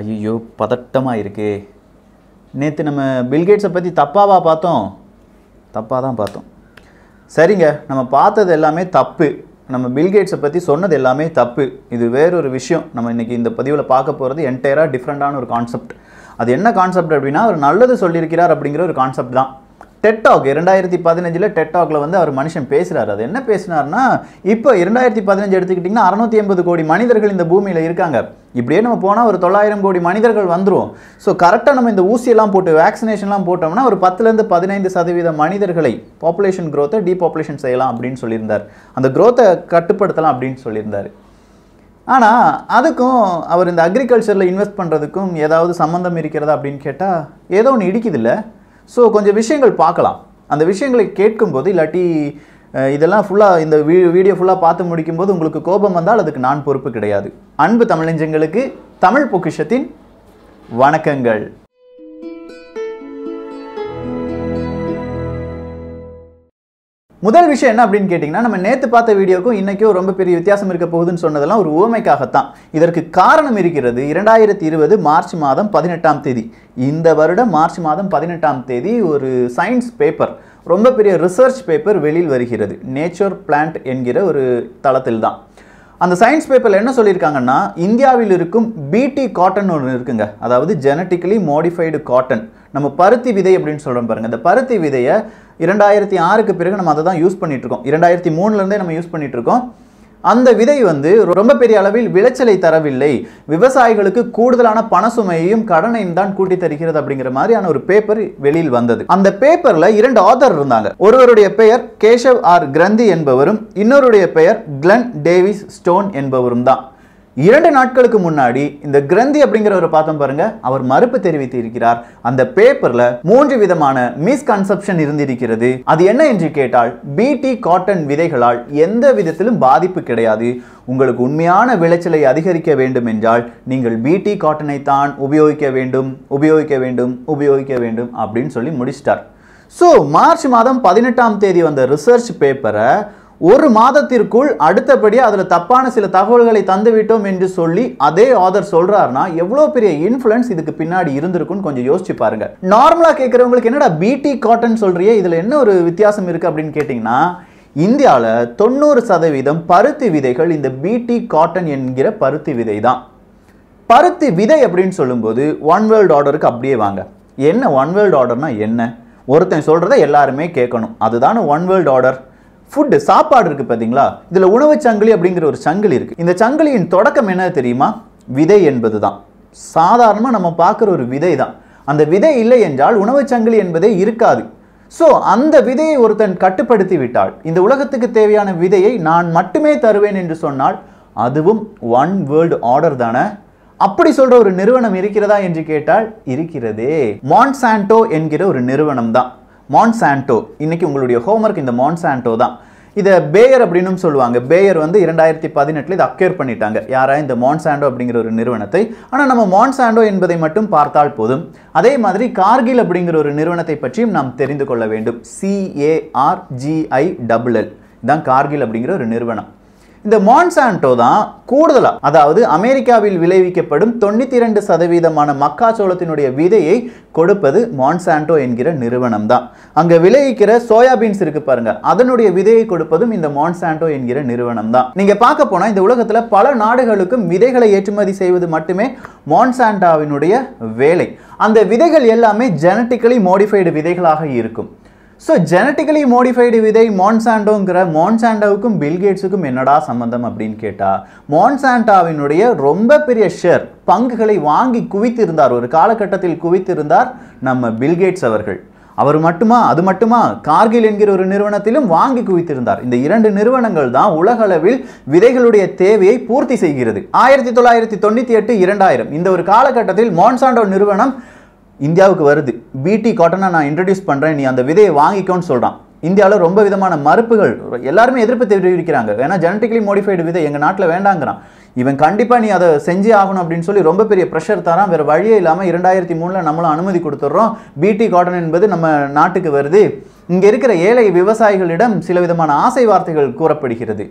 ஐயோ பதட்டமாக இருக்கே. நேற்று நம்ம பில்கேட்ஸை பற்றி தப்பாவா பார்த்தோம். தப்பாக தான் பார்த்தோம். சரிங்க நம்ம பார்த்தது எல்லாமே தப்பு. நம்ம பில்கேட்ஸை பற்றி சொன்னது எல்லாமே தப்பு. இது வேறொரு விஷயம். நம்ம இன்றைக்கி இந்த பதிவில் பார்க்க போகிறது என்டையராக டிஃப்ரெண்ட்டான ஒரு கான்செப்ட் அது என்ன கான்செப்ட் அப்படின்னா அவர் நல்லது சொல்லியிருக்கிறார் அப்படிங்கிற ஒரு கான்செப்ட் தான். டெட்டாக் இரண்டாயிரத்தி பதினஞ்சில் டெட்டாக்ல வந்து அவர் மனுஷன் பேசுகிறார் அது என்ன பேசினார்னா இப்போ இரண்டாயிரத்தி பதினஞ்சு எடுத்துக்கிட்டிங்கன்னா அறநூற்றி எண்பது கோடி மனிதர்கள் இந்த பூமியில் இருக்காங்க. இப்படியே நம்ம போனால் ஒரு தொள்ளாயிரம் கோடி மனிதர்கள் வந்துரும். ஸோ கரெக்டாக நம்ம இந்த ஊசியெல்லாம் போட்டு வேக்சினேஷன்லாம் போட்டோம்னா ஒரு பத்துலேருந்து பதினைந்து சதவீத மனிதர்களை பாப்புலேஷன் க்ரோத்தை டீபாப்புலேஷன் செய்யலாம் அப்படின்னு சொல்லியிருந்தார். அந்த க்ரோத்தை கட்டுப்படுத்தலாம் அப்படின்னு சொல்லியிருந்தார். ஆனால் அதுக்கும் அவர் இந்த அக்ரிகல்ச்சரில் இன்வெஸ்ட் பண்ணுறதுக்கும் ஏதாவது சம்மந்தம் இருக்கிறதா அப்படின்னு கேட்டால் ஏதோ ஒன்று இடிக்குதில்ல. ஸோ கொஞ்சம் விஷயங்கள் பார்க்கலாம். அந்த விஷயங்களை கேட்கும்போது இல்லாட்டி இதெல்லாம் ஃபுல்லாக இந்த வீ வீடியோ ஃபுல்லாக பார்த்து முடிக்கும்போது உங்களுக்கு கோபம் வந்தால் அதுக்கு நான் பொறுப்பு கிடையாது. அன்பு தமிழஞ்சங்களுக்கு தமிழ் பொக்கிஷத்தின் வணக்கங்கள். முதல் விஷயம் என்ன அப்படின்னு கேட்டிங்கன்னா நம்ம நேற்று பார்த்த வீடியோக்கும் இன்றைக்கும் ரொம்ப பெரிய வித்தியாசம் இருக்க போகுதுன்னு சொன்னதெல்லாம் ஒரு உவமைக்காகத்தான். இதற்கு காரணம் இருக்கிறது இரண்டாயிரத்தி இருபது மார்ச் மாதம் பதினெட்டாம் தேதி. இந்த வருடம் மார்ச் மாதம் பதினெட்டாம் தேதி ஒரு சயின்ஸ் பேப்பர் ரொம்ப பெரிய ரிசர்ச் பேப்பர் வெளியில் வருகிறது. நேச்சர் பிளான்ட் என்கிற ஒரு தளத்தில் தான் அந்த சயின்ஸ் பேப்பரில் என்ன சொல்லியிருக்காங்கன்னா இந்தியாவில் இருக்கும் பிடி காட்டன் ஒன்று இருக்குங்க. அதாவது ஜெனட்டிக்கலி மோடிஃபைடு காட்டன் நம்ம பருத்தி விதை அப்படின்னு சொல்கிறோம் பாருங்கள் இந்த பருத்தி விதையை இரண்டாயிரத்தி ஆறுக்கு பிறகு நம்ம அதை தான் யூஸ் பண்ணிகிட்ருக்கோம் இரண்டாயிரத்தி மூணுலேருந்தே நம்ம யூஸ் பண்ணிகிட்ருக்கோம் இருக்கோம் அந்த விதை வந்து ரொம்ப பெரிய அளவில் விளைச்சலை தரவில்லை. விவசாயிகளுக்கு கூடுதலான பண சுமையையும் கடனையும் தான் கூட்டி தருகிறது அப்படிங்கிற மாதிரியான ஒரு பேப்பர் வெளியில் வந்தது. அந்த பேப்பர்ல இரண்டு ஆதர் இருந்தாங்க. ஒருவருடைய பெயர் கேஷவ் ஆர் கிரந்தி என்பவரும் இன்னொருடைய பெயர் கிளன் டேவிஸ் ஸ்டோன் என்பவரும் தான். இரண்டு நாட்களுக்கு முன்னாடி இந்த கிரந்தி அப்படிங்கிறவரை பார்த்தோம் பாருங்க. அவர் மறுப்பு தெரிவித்து இருக்கிறார். அந்த பேப்பர்ல மூன்று விதமான மிஸ்கன்செப்ஷன் இருந்திருக்கிறது. அது என்ன என்று கேட்டால் பிடி காட்டன் விதைகளால் எந்த விதத்திலும் பாதிப்பு கிடையாது. உங்களுக்கு உண்மையான விளைச்சலை அதிகரிக்க வேண்டும் என்றால் நீங்கள் பிடி காட்டனை தான் உபயோகிக்க வேண்டும் உபயோகிக்க வேண்டும் உபயோகிக்க வேண்டும் அப்படின்னு சொல்லி முடிச்சிட்டார். ஸோ மார்ச் மாதம் பதினெட்டாம் தேதி வந்த ரிசர்ச் பேப்பரை ஒரு மாதத்திற்குள் அடுத்தபடியாக அதில் தப்பான சில தகவல்களை தந்துவிட்டோம் என்று சொல்லி அதே ஆதர் சொல்றாருன்னா எவ்வளோ பெரிய இன்ஃப்ளூயன்ஸ் இதுக்கு பின்னாடி இருந்திருக்குன்னு கொஞ்சம் யோசிச்சு பாருங்க. நார்மலாக கேட்குறவங்களுக்கு என்னடா பிடி காட்டன் சொல்றியே இதில் என்ன ஒரு வித்தியாசம் இருக்கு அப்படின்னு கேட்டிங்கன்னா இந்தியாவில் தொண்ணூறு சதவீதம் பருத்தி விதைகள் இந்த பிடி காட்டன் என்கிற பருத்தி விதை தான். பருத்தி விதை அப்படின்னு சொல்லும்போது ஒன் வேர்ல்டு ஆர்டருக்கு அப்படியே வாங்க. என்ன ஒன் வேர்ல்டு ஆர்டர்னா என்ன? ஒருத்தன் சொல்கிறத எல்லாருமே கேட்கணும். அதுதானே ஒன் வேர்ல்டு ஆர்டர் ஃபுட்டு சாப்பாடு இருக்குது பார்த்தீங்களா இதில் உணவுச் சங்கிலி அப்படிங்கிற ஒரு சங்கிலி இருக்குது இந்த சங்கிலியின் தொடக்கம் என்ன தெரியுமா? விதை என்பது தான் சாதாரணமாக நம்ம பார்க்குற ஒரு விதை தான் அந்த விதை இல்லை என்றால் உணவுச் சங்கிலி என்பதே இருக்காது. ஸோ அந்த விதையை ஒருத்தன் கட்டுப்படுத்தி விட்டால் இந்த உலகத்துக்கு தேவையான விதையை நான் மட்டுமே தருவேன் என்று சொன்னால் அதுவும் ஒன் வேர்ல்டு ஆர்டர் தானே? அப்படி சொல்ற ஒரு நிறுவனம் இருக்கிறதா என்று கேட்டால் இருக்கிறதே. மான்சாண்டோ என்கிற ஒரு நிறுவனம் தான் மான்சாண்டோ இன்னைக்கு உங்களுடைய ஹோம்ஒர்க் இந்த மான்சாண்டோ தான். இதை பேயர் அப்படின்னும் சொல்லுவாங்க. பேயர் வந்து இரண்டாயிரத்தி பதினெட்டில் இதை அக்யூர் பண்ணிட்டாங்க. யாரா இந்த மான்சாண்டோ அப்படிங்கிற ஒரு நிறுவனத்தை. ஆனால் நம்ம மான்சாண்டோ என்பதை மட்டும் பார்த்தால் போதும். அதே மாதிரி கார்கில் அப்படிங்கிற ஒரு நிறுவனத்தை பற்றியும் நாம் தெரிந்து கொள்ள வேண்டும். சிஏஆர்ஜிஐ டபுள் எல் இதான் கார்கில் அப்படிங்கிற ஒரு நிறுவனம். இந்த மான்சாண்டோ தான் கூடுதலாக அதாவது அமெரிக்காவில் விளைவிக்கப்படும் தொண்ணூத்தி இரண்டு சதவீதமான மக்காச்சோளத்தினுடைய விதையை கொடுப்பது மான்சாண்டோ என்கிற நிறுவனம் தான். அங்க விளைவிக்கிற சோயாபீன்ஸ் இருக்கு பாருங்க அதனுடைய விதையை கொடுப்பதும் இந்த மான்சாண்டோ என்கிற நிறுவனம் தான். நீங்க பார்க்க போனா இந்த உலகத்துல பல நாடுகளுக்கும் விதைகளை ஏற்றுமதி செய்வது மட்டுமே மான்சாண்டாவினுடைய வேலை. அந்த விதைகள் எல்லாமே ஜெனட்டிக்கலி மோடிஃபைடு விதைகளாக இருக்கும். ஸோ ஜெனட்டிக்கலி மோடிஃபைடு விதை மான்சாண்டோங்கிற மான்சாண்டோவுக்கும் பில்கேட்ஸுக்கும் என்னடா சம்மந்தம் அப்படின்னு கேட்டால் மான்சாண்டாவினுடைய ரொம்ப பெரிய ஷேர் பங்குகளை வாங்கி குவித்திருந்தார். ஒரு காலகட்டத்தில் குவித்திருந்தார் நம்ம பில்கேட்ஸ் அவர்கள். அவர் மட்டுமா அது மட்டுமா? கார்கில் என்கிற ஒரு நிறுவனத்திலும் வாங்கி குவித்திருந்தார். இந்த இரண்டு நிறுவனங்கள் தான் உலகளவில் விதைகளுடைய தேவையை பூர்த்தி செய்கிறது. ஆயிரத்தி தொள்ளாயிரத்தி தொண்ணூற்றி எட்டு இரண்டாயிரம். இந்த ஒரு காலகட்டத்தில் மான்சாண்டோ நிறுவனம் இந்தியாவுக்கு வருது. பிடி காட்டனை நான் இன்ட்ரடியூஸ் பண்ணுறேன் நீ அந்த விதையை வாங்கிக்கோன்னு சொல்கிறான் இந்தியாவில் ரொம்ப விதமான மறுப்புகள் எல்லாருமே எதிர்ப்பு தெரிவிக்கிறாங்க. ஏன்னா ஜெனட்டிக்கலி மோடிஃபைடு விதை எங்கள் நாட்டில் வேண்டாங்கிறான். இவன் கண்டிப்பாக நீ அதை செஞ்சே ஆகணும் அப்படின்னு சொல்லி ரொம்ப பெரிய ப்ரெஷர் தரான். வேறு வழியே இல்லாமல் இரண்டாயிரத்தி மூணில் நம்மளும் அனுமதி கொடுத்துட்றோம். பிடி காட்டன் என்பது நம்ம நாட்டுக்கு வருது. இங்கே இருக்கிற ஏழை விவசாயிகளிடம் சில விதமான ஆசை வார்த்தைகள் கூறப்படுகிறது.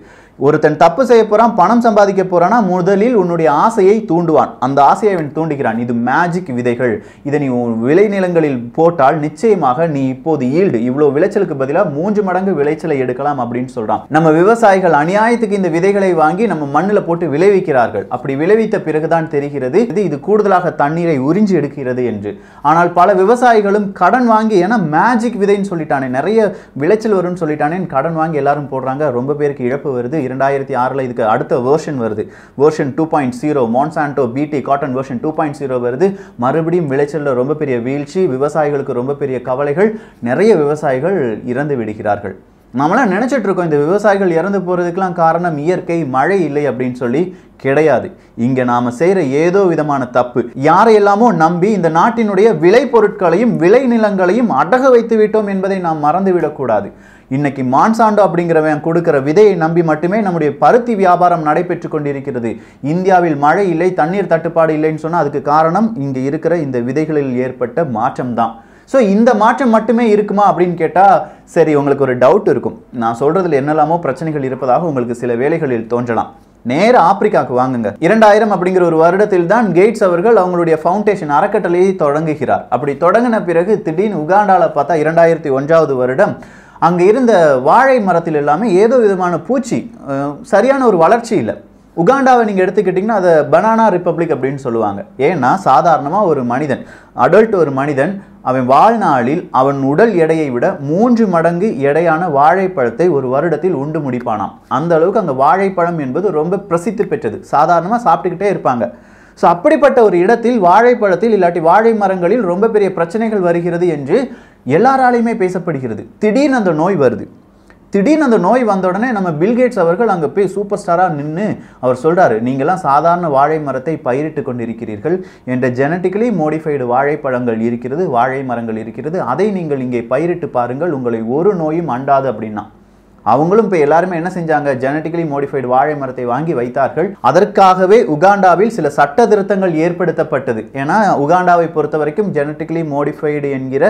ஒருத்தன் தப்பு செய்ய போறான் பணம் சம்பாதிக்க போகிறான்னா முதலில் உன்னுடைய ஆசையை தூண்டுவான். அந்த ஆசையை அவன் தூண்டுகிறான். இது மேஜிக் விதைகள். இதை நீ உன் விளைநிலங்களில் போட்டால் நிச்சயமாக நீ இப்போது ஈல்டு. இவ்வளோ விளைச்சலுக்கு பதிலாக மூன்று மடங்கு விளைச்சலை எடுக்கலாம் அப்படின்னு சொல்கிறான் நம்ம விவசாயிகள் அநியாயத்துக்கு இந்த விதைகளை வாங்கி நம்ம மண்ணில் போட்டு விளைவிக்கிறார்கள். அப்படி விளைவித்த பிறகுதான் தெரிகிறது இது இது கூடுதலாக தண்ணீரை உறிஞ்சி எடுக்கிறது என்று. ஆனால் பல விவசாயிகளும் கடன் வாங்கி ஏன்னா மேஜிக் விதைன்னு சொல்லிட்டான் நிறைய விளைச்சல் வரும்னு சொல்லிட்டானே கடன் வாங்கி எல்லாரும் போடுறாங்க. ரொம்ப பேருக்கு இழப்பு வருது. இரண்டாயிரத்தி ஆறில் இதுக்கு அடுத்த வேர்ஷன் வருது. Version two point zero Monsanto BT cotton version two point zero வருது. மறுபடியும் விளைச்சலில் ரொம்ப பெரிய வீழ்ச்சி விவசாயிகளுக்கு ரொம்ப பெரிய கவலைகள் நிறைய விவசாயிகள் இறந்து விடுகிறார்கள். நம்மளாம் நினச்சிட்ருக்கோம் இந்த விவசாயிகள் இறந்து போகிறதுக்கெலாம் காரணம் இயற்கை மழை இல்லை அப்படின்னு சொல்லி கிடையாது. இங்கே நாம் செய்கிற ஏதோ விதமான தப்பு. யாரையெல்லாமோ நம்பி இந்த நாட்டினுடைய விளை பொருட்களையும் விளை நிலங்களையும் அடக வைத்து விட்டோம் என்பதை நாம் மறந்துவிடக்கூடாது இன்னைக்கு மான்சாண்டோ அப்படிங்கிறவன் கொடுக்கிற விதையை நம்பி மட்டுமே நம்முடைய பருத்தி வியாபாரம் நடைபெற்று கொண்டிருக்கிறது. இந்தியாவில் மழை இல்லை தண்ணீர் தட்டுப்பாடு இல்லைன்னு சொன்னால் அதுக்கு காரணம் இங்கே இருக்கிற இந்த விதைகளில் ஏற்பட்ட மாற்றம்தான். ஸோ இந்த மாற்றம் மட்டுமே இருக்குமா அப்படின்னு கேட்டால் சரி உங்களுக்கு ஒரு டவுட் இருக்கும். நான் சொல்கிறதுல என்னெல்லாமோ பிரச்சனைகள் இருப்பதாக உங்களுக்கு சில வேலைகளில் தோன்றலாம். நேர ஆப்பிரிக்காவுக்கு வாங்குங்க. இரண்டாயிரம் அப்படிங்கிற ஒரு வருடத்தில் தான் கேட்ஸ் அவர்கள் அவங்களுடைய ஃபவுண்டேஷன் அறக்கட்டளையை தொடங்குகிறார். அப்படி தொடங்கின பிறகு திடீர்னு உகாண்டாவில் பார்த்தா இரண்டாயிரத்தி ஒன்றாவது வருடம். அங்கே இருந்த வாழை மரத்தில் எல்லாமே ஏதோ விதமான பூச்சி சரியான ஒரு வளர்ச்சி இல்லை. உகாண்டாவை நீங்கள் எடுத்துக்கிட்டிங்கன்னா அதை பனானா ரிப்பப்ளிக் அப்படின்னு சொல்லுவாங்க. ஏன்னா சாதாரணமாக ஒரு மனிதன் அடல்ட் ஒரு மனிதன் அவன் வாழ்நாளில் அவன் உடல் எடையை விட மூன்று மடங்கு எடையான வாழைப்பழத்தை ஒரு வருடத்தில் உண்டு முடிப்பானாம். அந்த அளவுக்கு அங்கே வாழைப்பழம் என்பது ரொம்ப பிரசித்தி பெற்றது. சாதாரணமாக சாப்பிட்டுக்கிட்டே இருப்பாங்க. ஸோ அப்படிப்பட்ட ஒரு இடத்தில் வாழைப்பழத்தில் இல்லாட்டி வாழை மரங்களில் ரொம்ப பெரிய பிரச்சனைகள் வருகிறது என்று எல்லாராலையுமே பேசப்படுகிறது. திடீர்னு அந்த நோய் வருது. திடீர்னு அந்த நோய் வந்த உடனே நம்ம பில்கேட்ஸ் அவர்கள் அங்கே போய் சூப்பர் ஸ்டாராக நின்று அவர் சொல்கிறாரு நீங்களாம் சாதாரண வாழை மரத்தை பயிரிட்டு கொண்டிருக்கிறீர்கள். என்ற ஜெனட்டிக்கலி மோடிஃபைடு வாழைப்பழங்கள் இருக்கிறது வாழை மரங்கள் இருக்கிறது. அதை நீங்கள் இங்கே பயிரிட்டு பாருங்கள். உங்களை ஒரு நோயும் அண்டாது அப்படின்னா. அவங்களும் இப்போ எல்லாருமே என்ன செஞ்சாங்க? ஜெனட்டிக்கலி மோடிஃபைடு வாழை மரத்தை வாங்கி வைத்தார்கள். அதற்காகவே உகாண்டாவில் சில சட்ட திருத்தங்கள் ஏற்படுத்தப்பட்டது. ஏன்னா உகாண்டாவை பொறுத்த வரைக்கும் ஜெனட்டிக்கலி மோடிஃபைடு என்கிற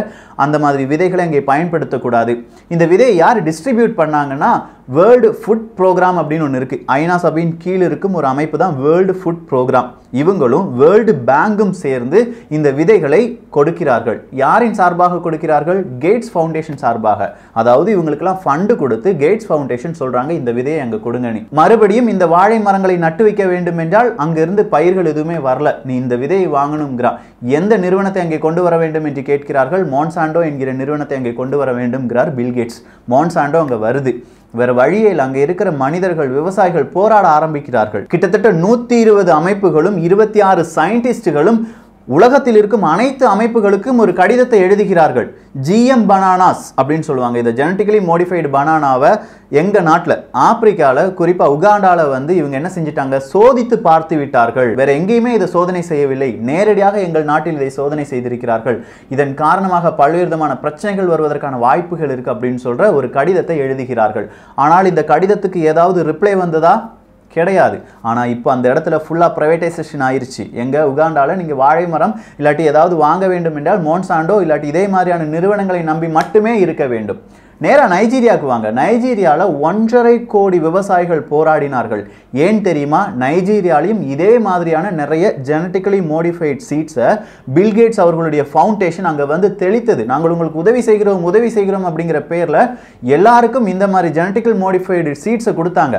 அந்த மாதிரி விதைகளை அங்கே பயன்படுத்தக்கூடாது. இந்த விதையை யார் டிஸ்ட்ரிபியூட் பண்ணாங்கன்னா வேர்ல்டு ஃபுட் ப்ரோக்ராம் அப்படின்னு ஒன்று இருக்குது ஐநா சபையின் கீழ் இருக்கும் ஒரு அமைப்பு தான் வேர்ல்டு ஃபுட் ப்ரோக்ராம் இவங்களும் வேர்ல்டு பேங்கும் சேர்ந்து இந்த விதைகளை கொடுக்கிறார்கள். யாரின் சார்பாக கொடுக்கிறார்கள்? கேட்ஸ் ஃபவுண்டேஷன் சார்பாக. அதாவது இவங்களுக்கெல்லாம் ஃபண்டு கொடுத்து கேட்ஸ் ஃபவுண்டேஷன் சொல்கிறாங்க இந்த விதையை அங்கே கொடுங்க மறுபடியும் இந்த வாழை மரங்களை நட்டு வைக்க வேண்டும் என்றால் அங்கிருந்து பயிர்கள் எதுவுமே வரல. நீ இந்த விதையை வாங்கணுங்கிறா எந்த நிறுவனத்தை அங்கே கொண்டு வர வேண்டும் என்று கேட்கிறார்கள்? மான்சாண்டோ என்கிற நிறுவனத்தை அங்கே கொண்டு வர வேண்டும்ங்கிறார் பில்கேட்ஸ் மான்சாண்டோ அங்கே வருது. வேற வழியில் அங்கே இருக்கிற மனிதர்கள் விவசாயிகள் போராட ஆரம்பிக்கிறார்கள். கிட்டத்தட்ட நூற்றி இருபது அமைப்புகளும் இருபத்தி ஆறு சயின்டிஸ்டுகளும் உலகத்தில் இருக்கும் அனைத்து அமைப்புகளுக்கும் ஒரு கடிதத்தை எழுதுகிறார்கள். ஜிஎம் பனானாஸ் அப்படின்னு சொல்லுவாங்க. இந்த ஜெனட்டிக்கலி மோடிஃபைடு பனானாவை எங்கள் நாட்டில் ஆப்பிரிக்காவில் குறிப்பாக உகாண்டாவில் வந்து இவங்க என்ன செஞ்சிட்டாங்க? சோதித்து பார்த்து விட்டார்கள். வேற எங்கேயுமே இதை சோதனை செய்யவில்லை. நேரடியாக எங்கள் நாட்டில் இதை சோதனை செய்திருக்கிறார்கள். இதன் காரணமாக பல்வேறு விதமான பிரச்சனைகள் வருவதற்கான வாய்ப்புகள் இருக்குது அப்படின்னு சொல்கிற ஒரு கடிதத்தை எழுதுகிறார்கள். ஆனால் இந்த கடிதத்துக்கு ஏதாவது ரிப்ளை வந்ததா? கிடையாது. ஆனால் இப்போ அந்த இடத்துல ஃபுல்லாக ப்ரைவேட்டைசேஷன் ஆயிடுச்சு எங்கள் உகாண்டாவில் நீங்கள் வாழை மரம் இல்லாட்டி ஏதாவது வாங்க வேண்டும் என்றால் மோன்சாண்டோ இல்லாட்டி இதே மாதிரியான நிறுவனங்களை நம்பி மட்டுமே இருக்க வேண்டும். நேராக நைஜீரியாவுக்கு வாங்க. நைஜீரியாவில் ஒன்றரை கோடி விவசாயிகள் போராடினார்கள். ஏன் தெரியுமா? நைஜீரியாலையும் இதே மாதிரியான நிறைய ஜெனட்டிக்கலி மோடிஃபைட் சீட்ஸை பில்கேட்ஸ் அவர்களுடைய ஃபவுண்டேஷன் அங்கே வந்து தெளித்தது. நாங்கள் உங்களுக்கு உதவி செய்கிறோம் உதவி செய்கிறோம் அப்படிங்கிற பேரில் எல்லாருக்கும் இந்த மாதிரி ஜெனட்டிக்கல் மோடிஃபைடு சீட்ஸை கொடுத்தாங்க.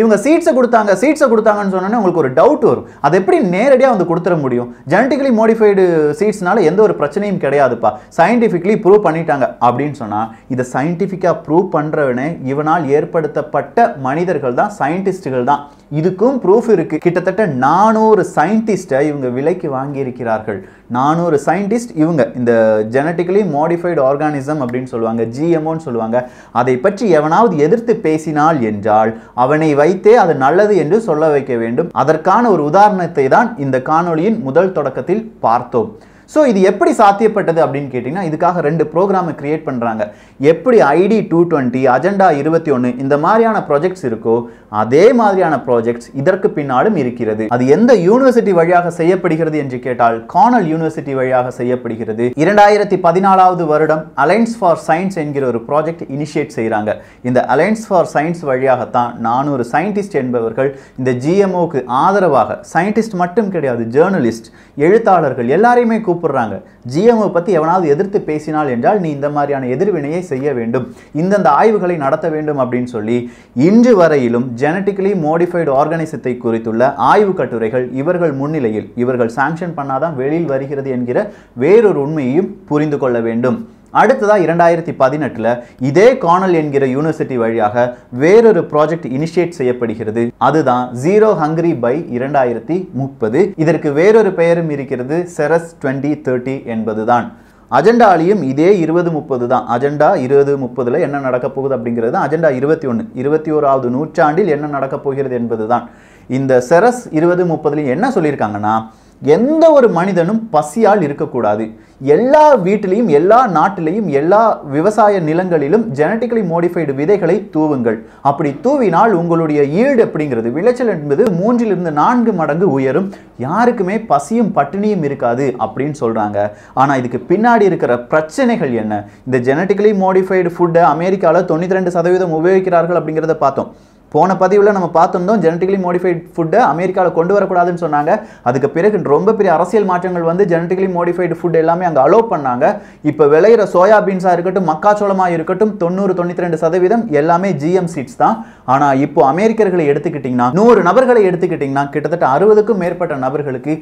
இவங்க சீட்ஸை கொடுத்தாங்க சீட்ஸை கொடுத்தாங்கன்னு சொன்னோன்னே உங்களுக்கு ஒரு டவுட் வரும். அதை எப்படி நேரடியாக வந்து கொடுத்துட முடியும்? ஜெனட்டிக்கலி மோடிஃபைடு சீட்ஸ்னால எந்த ஒரு பிரச்சனையும் கிடையாதுப்பா. சயின்டிஃபிக்லி ப்ரூவ் பண்ணிட்டாங்க. அப்படின்னு சொன்னால் இதை சயின்டிஃபிக்காக ப்ரூவ் பண்ணுறவனே இவனால் ஏற்படுத்தப்பட்ட மனிதர்கள் தான் சயின்டிஸ்ட்டுகள் தான். இதுக்கும் ப்ரூஃப் இருக்குது கிட்டத்தட்ட நானூறு சயின்டிஸ்ட்டை இவங்க விலைக்கு வாங்கியிருக்கிறார்கள். நானூறு சயின்டிஸ்ட் இவங்க. இந்த ஜெனட்டிக்கலி மாடிஃபைடு ஆர்கானிசம் அப்படின்னு சொல்லுவாங்க ஜிஎம்ஓன்னு சொல்லுவாங்க. அதை பற்றி எவனாவது எதிர்த்து பேசினால் என்றால் அவனை வைத்தே அது நல்லது என்று சொல்ல வைக்க வேண்டும். அதற்கான ஒரு உதாரணத்தை தான் இந்த காணொளியின் முதல் தொடக்கத்தில் பார்த்தோம். ஸோ இது எப்படி சாத்தியப்பட்டது அப்படின்னு கேட்டிங்கன்னா இதுக்காக ரெண்டு ப்ரோக்ராமை க்ரியேட் பண்ணுறாங்க எப்படி ஐடி டூ டுவெண்ட்டி அஜெண்டா இருபத்தி ஒன்று இந்த மாதிரியான ப்ராஜெக்ட்ஸ் இருக்கோ அதே மாதிரியான ப்ராஜெக்ட்ஸ் இதற்கு பின்னாலும் இருக்கிறது. அது எந்த யூனிவர்சிட்டி வழியாக செய்யப்படுகிறது என்று கேட்டால் கானல் யூனிவர்சிட்டி வழியாக செய்யப்படுகிறது. இரண்டாயிரத்தி பதினாலாவது வருடம் அலைன்ஸ் ஃபார் சயின்ஸ் என்கிற ஒரு ப்ராஜெக்ட் இனிஷியேட் செய்கிறாங்க இந்த அலைன்ஸ் ஃபார் சயின்ஸ் வழியாகத்தான் நானூறு சயின்டிஸ்ட் என்பவர்கள் இந்த ஜிஎம்ஓக்கு ஆதரவாக சயின்டிஸ்ட் மட்டும் கிடையாது ஜேர்னலிஸ்ட் எழுத்தாளர்கள் எல்லாரையுமே கூப்பிடுறாங்க. ஜிஎம்ஓ பற்றி எவனாவது எதிர்த்து பேசினால் என்றால் நீ இந்த மாதிரியான எதிர்வினையை செய்ய வேண்டும். இந்தந்த ஆய்வுகளை நடத்த வேண்டும் அப்படின்னு சொல்லி இன்று வரையிலும் ஜெனட்டிக்கலி மோடிஃபைடு ஆர்கானிசத்தை குறித்துள்ள ஆய்வு கட்டுரைகள் இவர்கள் முன்னிலையில் இவர்கள் சாங்ஷன் பண்ணாதான் வெளியில் வருகிறது என்கிற வேறொரு உண்மையையும் புரிந்து கொள்ள வேண்டும். அடுத்ததா இரண்டாயிரத்தி பதினெட்டுல இதே கானல் என்கிற யூனிவர்சிட்டி வழியாக வேறொரு ப்ராஜெக்ட் இனிஷியேட் செய்யப்படுகிறது. அதுதான் ஜீரோ ஹங்கரி பை இரண்டாயிரத்தி முப்பது. இதற்கு வேறொரு பெயரும் இருக்கிறது செரஸ் டுவெண்ட்டி தேர்ட்டி என்பதுதான். அஜெண்டாலையும் இதே இருபது முப்பது தான். அஜெண்டா இருபது முப்பதுல என்ன நடக்க போகுது அப்படிங்கிறது தான் அஜெண்டா இருபத்தி ஒன்று இருபத்தி ஓராவது நூற்றாண்டில் என்ன நடக்க போகிறது என்பதுதான். இந்த செரஸ் இருபது முப்பதுலையும் என்ன சொல்லியிருக்காங்கன்னா எந்த ஒரு மனிதனும் பசியால் இருக்கக்கூடாது. எல்லா வீட்டிலையும் எல்லா நாட்டிலையும் எல்லா விவசாய நிலங்களிலும் ஜெனட்டிக்கலி மோடிஃபைடு விதைகளை தூவுங்கள். அப்படி தூவினால் உங்களுடைய ஈல்டு அப்படிங்கிறது விளைச்சல் என்பது மூன்றிலிருந்து நான்கு மடங்கு உயரும். யாருக்குமே பசியும் பட்டினியும் இருக்காது அப்படின்னு சொல்கிறாங்க ஆனால் இதுக்கு பின்னாடி இருக்கிற பிரச்சனைகள் என்ன? இந்த ஜெனட்டிக்கலி மோடிஃபைடு ஃபுட்டை அமெரிக்காவில் தொண்ணூற்றி ரெண்டு சதவீதம் உபயோகிக்கிறார்கள் அப்படிங்கிறத பார்த்தோம். போன பதிவில் நம்ம பார்த்துருந்தோம் ஜெனட்டிக்கலி மோடிஃபைட் ஃபுட்டை அமெரிக்காவில் கொண்டு வரக்கூடாதுன்னு சொன்னாங்க. அதுக்கு பிறகு ரொம்ப பெரிய அரசியல் மாற்றங்கள் வந்து ஜெனட்டிக்கலி மோடிஃபைடு ஃபுட் எல்லாமே அங்கே அலோவ் பண்ணாங்க. இப்போ விளையிற சோயா பீன்ஸாக இருக்கட்டும் மக்காச்சோளமாக இருக்கட்டும் தொண்ணூறு தொண்ணூற்றி ரெண்டு சதவீதம் எல்லாமே ஜிஎம் சீட்ஸ் தான். ஆனால் இப்போ அமெரிக்கர்களை எடுத்துக்கிட்டிங்கன்னா நூறு நபர்களை எடுத்துக்கிட்டிங்கன்னா கிட்டத்தட்ட அறுபதுக்கும் மேற்பட்ட நபர்களுக்கு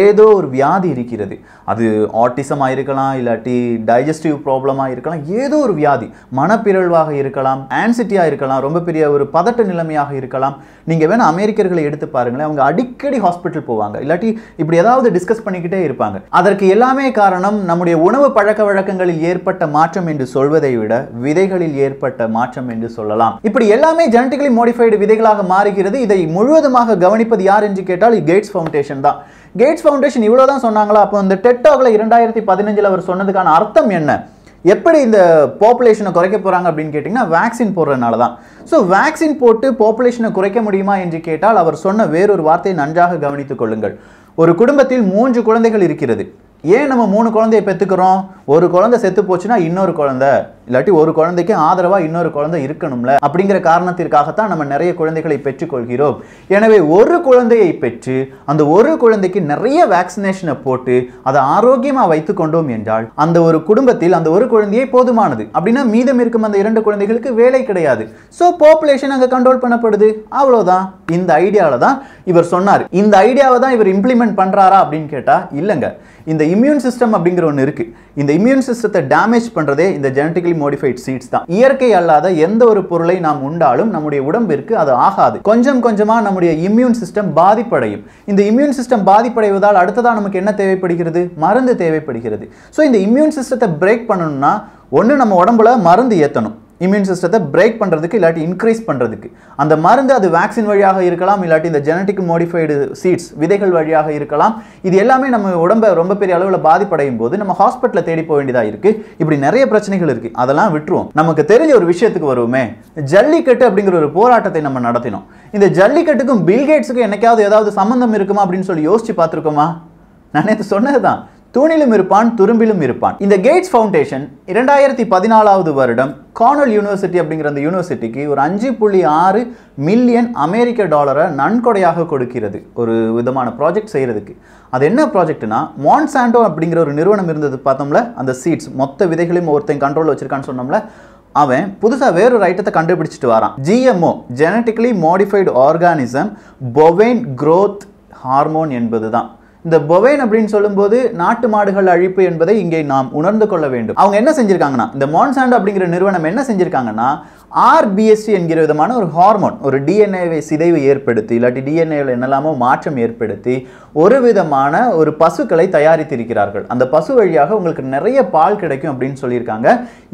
ஏதோ ஒரு வியாதி இருக்கிறது. அது ஆட்டிசமாக இருக்கலாம் இல்லாட்டி டைஜஸ்டிவ் ப்ராப்ளமாக இருக்கலாம் ஏதோ ஒரு வியாதி மனப்பிரழ்வாக இருக்கலாம் ஆன்சிட்டியாக இருக்கலாம் ரொம்ப பெரிய ஒரு பதட்ட நிலைமையாக இருக்கலாம். நீங்கள் வேணால் அமெரிக்கர்களை எடுத்து பாருங்களேன். அவங்க அடிக்கடி ஹாஸ்பிட்டல் போவாங்க. இல்லாட்டி இப்படி ஏதாவது டிஸ்கஸ் பண்ணிக்கிட்டே இருப்பாங்க. அதற்கு எல்லாமே காரணம் நம்முடைய உணவு பழக்க வழக்கங்களில் ஏற்பட்ட மாற்றம் என்று சொல்வதை விட விதைகளில் ஏற்பட்ட மாற்றம் என்று சொல்லலாம். இப்படி எல்லாமே ஜெனட்டிகலி மோடிஃபைடு விதைகளாக மாறுகிறது. இதை முழுவதுமாக கவனிப்பது யார் என்று கேட்டால் கேட்ஸ் ஃபவுண்டேஷன் தான். கேட்ஸ் ஃபவுண்டேஷன் இவ்வளவுதான் சொன்னாங்களா? அப்போ இந்த டெட்டாகில் இரண்டாயிரத்தி பதினஞ்சில் அவர் சொன்னதுக்கான அர்த்தம் என்ன? எப்படி இந்த பாப்புலேஷனை குறைக்க போகிறாங்க அப்படின்னு கேட்டிங்கன்னா வேக்சின் போடுறதுனால தான் ஸோ வேக்சின் போட்டு பாப்புலேஷனை குறைக்க முடியுமா என்று கேட்டால் அவர் சொன்ன வேறொரு வார்த்தையை நன்றாக கவனித்துக் கொள்ளுங்கள். ஒரு குடும்பத்தில் மூன்று குழந்தைகள் இருக்கிறது. ஏன் நம்ம மூணு குழந்தைய பெற்றுக்கிறோம் ஒரு குழந்தை செத்து போச்சுன்னா இன்னொரு குழந்தை. இல்லாட்டி ஒரு குழந்தைக்கு ஆதரவாக இன்னொரு குழந்தை இருக்கணும்ல? அப்படிங்கிற காரணத்திற்காகத்தான் நம்ம நிறைய குழந்தைகளை பெற்றுக்கொள்கிறோம். எனவே ஒரு குழந்தையை பெற்று அந்த ஒரு குழந்தைக்கு நிறைய வேக்சினேஷனை போட்டு அதை ஆரோக்கியமாக வைத்து கொண்டோம் என்றால் அந்த ஒரு குடும்பத்தில் அந்த ஒரு குழந்தையே போதுமானது. அப்படின்னா மீதம் இருக்கும் அந்த இரண்டு குழந்தைகளுக்கு வேலை கிடையாது. ஸோ பாப்புலேஷன் அங்கே கண்ட்ரோல் பண்ணப்படுது. அவ்வளோதான் இந்த ஐடியாவில் தான் இவர் சொன்னார். இந்த ஐடியாவை தான் இவர் இம்ப்ளிமெண்ட் பண்ணுறாரா அப்படின்னு கேட்டால் இல்லைங்க. இந்த இம்யூன் சிஸ்டம் அப்படிங்கிற ஒன்று இருக்கு. இந்த இம்யூன் சிஸ்டத்தை டேமேஜ் பண்ணுறதே இந்த ஜெனட்டிக்கலி மோடிஃபைட் சீட்ஸ் தான். இயற்கை அல்லாத எந்த ஒரு பொருளை நாம் உண்டாலும் நம்முடைய உடம்பிற்கு அது ஆகாது. கொஞ்சம் கொஞ்சமாக நம்முடைய இம்யூன் சிஸ்டம் பாதிப்படையும். இந்த இம்யூன் சிஸ்டம் பாதிப்படைவதால் அடுத்ததாக நமக்கு என்ன தேவைப்படுகிறது? மருந்து தேவைப்படுகிறது. ஸோ இந்த இம்யூன் சிஸ்டத்தை பிரேக் பண்ணணும்னா ஒன்று நம்ம உடம்புல மருந்து ஏற்றணும் இம்யூன் சிஸ்டத்தை பிரேக் பண்ணுறதுக்கு இல்லாட்டி இன்க்ரீஸ் பண்ணுறதுக்கு அந்த மருந்து அது வேக்சின் வழியாக இருக்கலாம் இல்லாட்டி இந்த ஜெனட்டிக் மோடிஃபைடு சீட்ஸ் விதைகள் வழியாக இருக்கலாம். இது எல்லாமே நம்ம உடம்பை ரொம்ப பெரிய அளவில் பாதிப்படையும் போது நம்ம ஹாஸ்பிட்டலில் தேடி போக வேண்டியதாக இருக்குது இப்படி நிறைய பிரச்சனைகள் இருக்குது அதெல்லாம் விட்டுருவோம். நமக்கு தெரிஞ்ச ஒரு விஷயத்துக்கு வருவோமே. ஜல்லிக்கட்டு அப்படிங்கிற ஒரு போராட்டத்தை நம்ம நடத்தினோம். இந்த ஜல்லிக்கட்டுக்கும் பில்கேட்ஸுக்கும் என்னைக்காவது ஏதாவது சம்மந்தம் இருக்குமா அப்படின்னு சொல்லி யோசிச்சு பார்த்துருக்கோமா? நான் நேற்று சொன்னது தான் தூணிலும் இருப்பான் துரும்பிலும் இருப்பான். இந்த கேட்ஸ் ஃபவுண்டேஷன் இரண்டாயிரத்தி பதினாலாவது வருடம் கார்னல் யூனிவர்சிட்டி அப்படிங்கிற அந்த யூனிவர்சிட்டிக்கு ஒரு அஞ்சு புள்ளி ஆறு மில்லியன் அமெரிக்க டாலரை நன்கொடையாக கொடுக்கிறது. ஒரு விதமான ப்ராஜெக்ட் செய்கிறதுக்கு அது என்ன ப்ராஜெக்ட்னா மான்சாண்டோ அப்படிங்கிற ஒரு நிறுவனம் இருந்தது பார்த்தோம்ல அந்த சீட்ஸ் மொத்த விதைகளையும் ஒருத்தன் கண்ட்ரோல் வச்சிருக்கான்னு சொன்னோம்ல அவன் புதுசாக வேறொரு ஐட்டத்தை கண்டுபிடிச்சிட்டு வரான். GMO genetically modified organism bovine growth hormone என்பது தான் இந்த பொவேன் அப்படின்னு சொல்லும்போது நாட்டு மாடுகள் அழிப்பு என்பதை இங்கே நாம் உணர்ந்து கொள்ள வேண்டும். அவங்க என்ன செஞ்சிருக்காங்கன்னா இந்த மான்சாண்டோ அப்படிங்கிற நிறுவனம் என்ன செஞ்சிருக்காங்கன்னா ஆர்பிஎஸ்சி என்கிற விதமான ஒரு ஹார்மோன் ஒரு டிஎன்ஏவை சிதைவு ஏற்படுத்தி இல்லாட்டி டிஎன்ஏவில் என்னெல்லாமோ மாற்றம் ஏற்படுத்தி ஒரு விதமான ஒரு பசுக்களை தயாரித்திருக்கிறார்கள். அந்த பசு வழியாக உங்களுக்கு நிறைய பால் கிடைக்கும் அப்படின்னு சொல்லியிருக்காங்க.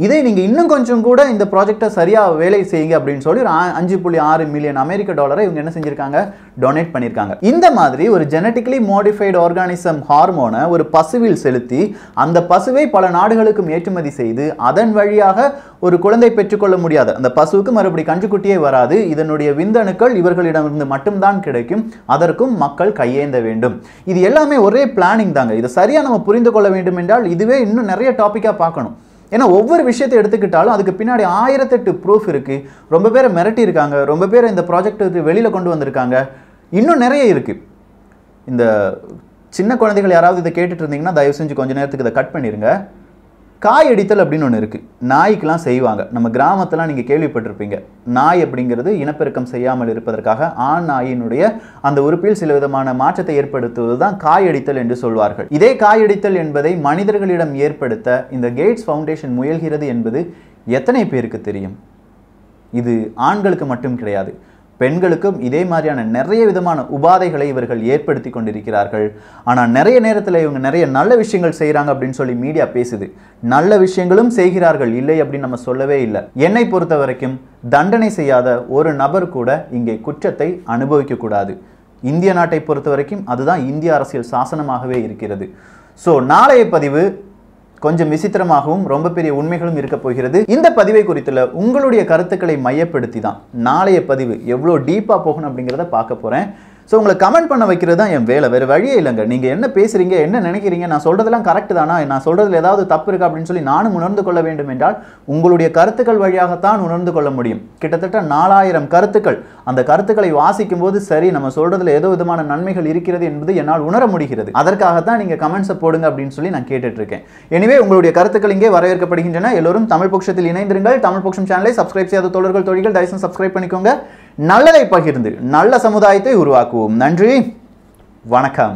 இதை நீங்கள் இன்னும் கொஞ்சம் கூட இந்த ப்ராஜெக்டை சரியாக வேலை செய்யுங்க அப்படின்னு சொல்லி ஒரு அஞ்சு புள்ளி ஆறு மில்லியன் அமெரிக்க டாலரை இவங்க என்ன செஞ்சுருக்காங்க? டொனேட் பண்ணியிருக்காங்க. இந்த மாதிரி ஒரு ஜெனட்டிக்கலி மாடிஃபைடு ஆர்கானிசம் ஹார்மோனை ஒரு பசுவில் செலுத்தி அந்த பசுவை பல நாடுகளுக்கும் ஏற்றுமதி செய்து அதன் வழியாக ஒரு குழந்தை பெற்றுக்கொள்ள முடியாத. அந்த பசுவுக்கு மறுபடி கஞ்சுக்குட்டியே வராது. இதனுடைய விந்தணுக்கள் இவர்களிடமிருந்து மட்டும்தான் கிடைக்கும். அதற்கும் மக்கள் கையேந்த வேண்டும். இது எல்லாமே ஒரே பிளானிங் தாங்க. இதை சரியாக நம்ம புரிந்து கொள்ள வேண்டும் என்றால் இதுவே இன்னும் நிறைய டாப்பிக்காக பார்க்கணும். ஏன்னா ஒவ்வொரு விஷயத்தை எடுத்துக்கிட்டாலும் அதுக்கு பின்னாடி ஆயிரத்தெட்டு ப்ரூஃப் இருக்குது ரொம்ப பேரை மிரட்டி இருக்காங்க. ரொம்ப பேர் இந்த ப்ராஜெக்ட்டுக்கு வெளியில் கொண்டு வந்திருக்காங்க. இன்னும் நிறைய இருக்குது இந்த சின்ன குழந்தைகள் யாராவது இதை கேட்டுட்டு இருந்தீங்கன்னா தயவு செஞ்சு கொஞ்சம் நேரத்துக்கு இதை கட் பண்ணிடுங்க காய் அடித்தல் அப்படின்னு ஒன்று இருக்குது நாய்க்கெலாம் செய்வாங்க. நம்ம கிராமத்தெலாம் நீங்கள் கேள்விப்பட்டிருப்பீங்க. நாய் அப்படிங்கிறது இனப்பெருக்கம் செய்யாமல் இருப்பதற்காக ஆண் நாயினுடைய அந்த உறுப்பில் சில விதமான மாற்றத்தை ஏற்படுத்துவது தான் காயடித்தல் என்று சொல்வார்கள். இதே காயடித்தல் என்பதை மனிதர்களிடம் ஏற்படுத்த இந்த கேட்ஸ் ஃபவுண்டேஷன் முயல்கிறது என்பது எத்தனை பேருக்கு தெரியும்? இது ஆண்களுக்கு மட்டும் கிடையாது. பெண்களுக்கும் இதே மாதிரியான நிறைய விதமான உபாதைகளை இவர்கள் ஏற்படுத்தி கொண்டிருக்கிறார்கள். ஆனால் நிறைய நேரத்தில் இவங்க நிறைய நல்ல விஷயங்கள் செய்கிறாங்க அப்படின்னு சொல்லி மீடியா பேசுது. நல்ல விஷயங்களும் செய்கிறார்கள் இல்லை அப்படின்னு நம்ம சொல்லவே இல்லை. என்னை பொறுத்த வரைக்கும் தண்டனை செய்யாத ஒரு நபர் கூட இங்கே குற்றத்தை அனுபவிக்கக்கூடாது இந்திய நாட்டை பொறுத்த வரைக்கும் அதுதான் இந்திய அரசியல் சாசனமாகவே இருக்கிறது. ஸோ நாளைய பதிவு கொஞ்சம் விசித்திரமாகவும் ரொம்ப பெரிய உண்மைகளும் இருக்க போகிறது. இந்த பதிவை குறித்துள்ள உங்களுடைய கருத்துக்களை மையப்படுத்தி தான் நாளைய பதிவு எவ்வளோ டீப்பாக போகணும் அப்படிங்கிறத பார்க்க போகிறேன் ஸோ உங்களை கமெண்ட் பண்ண வைக்கிறது தான் என் வேலை. வேறு வழியே இல்லைங்க. நீங்கள் என்ன பேசுகிறீங்க என்ன நினைக்கிறீங்க நான் சொல்கிறதெல்லாம் கரெக்ட் தானா? நான் சொல்கிறதுல ஏதாவது தப்பு இருக்கா அப்படின்னு சொல்லி நானும் உணர்ந்து கொள்ள வேண்டும் என்றால் உங்களுடைய கருத்துக்கள் வழியாகத்தான் உணர்ந்து கொள்ள முடியும். கிட்டத்தட்ட நாலாயிரம் கருத்துக்கள். அந்த கருத்துக்களை வாசிக்கும் போது சரி நம்ம சொல்கிறதுல ஏதோ விதமான நன்மைகள் இருக்கிறது என்பது என்னால் உணர முடிகிறது. அதற்காகத்தான் நீங்கள் கமெண்ட்ஸை போடுங்க அப்படின்னு சொல்லி நான் கேட்டுட்ருக்கேன். எனவே உங்களுடைய கருத்துக்கள் இங்கே வரவேற்கப்படுகின்றன. எல்லோரும் தமிழ் பட்சத்தில் இணைந்திருங்கள். தமிழ் பட்சம் சேனலை சப்ஸ்கிரைப் செய்யாத தோழர்கள் தொழில்கள் தயவுசெய்து சப்ஸ்கிரைப் பண்ணிக்கோங்க. நல்லதை பகிர்ந்து நல்ல சமுதாயத்தை உருவாக்குவோம். நன்றி. வணக்கம்.